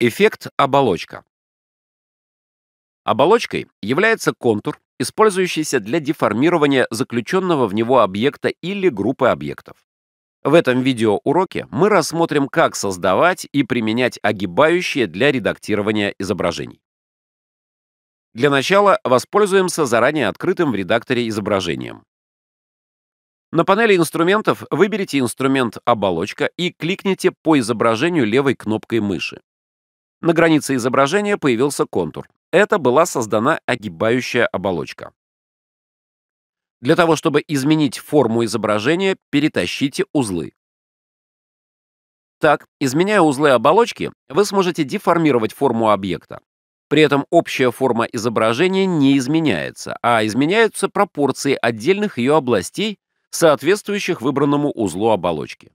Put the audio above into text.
Эффект оболочка. Оболочкой является контур, использующийся для деформирования заключенного в него объекта или группы объектов. В этом видеоуроке мы рассмотрим, как создавать и применять огибающие для редактирования изображений. Для начала воспользуемся заранее открытым в редакторе изображением. На панели инструментов выберите инструмент «Оболочка» и кликните по изображению левой кнопкой мыши. На границе изображения появился контур. Это была создана огибающая оболочка. Для того, чтобы изменить форму изображения, перетащите узлы. Так, изменяя узлы оболочки, вы сможете деформировать форму объекта. При этом общая форма изображения не изменяется, а изменяются пропорции отдельных ее областей соответствующих выбранному узлу оболочки.